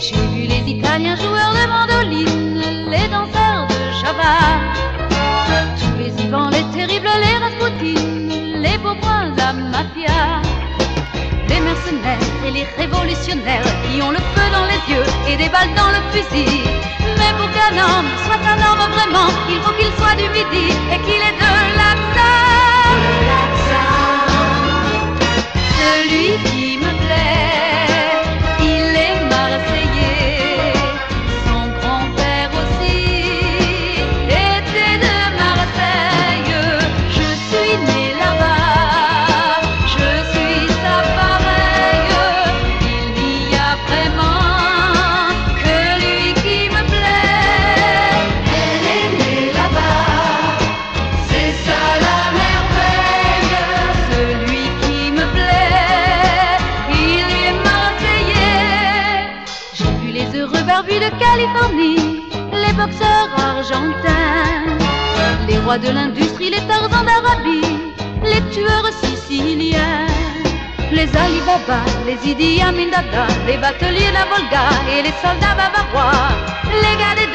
J'ai vu les Italiens joueurs de mandoline, les danseurs de Java, tous les Ivans, les terribles, les Rasputin, les beaux bruns, la mafia, les mercenaires et les révolutionnaires qui ont le feu dans les yeux et des balles dans le fusil. Mais pour qu'un homme soit un homme vraiment, il faut qu'il soit du midi et qu'il ait de Kiki. Californie, les boxeurs argentins, les rois de l'industrie, les tarzans d'Arabie, les tueurs siciliens. Les Ali Baba, les Idi Amin Dada, les bateliers de la Volga et les soldats bavarois, les gars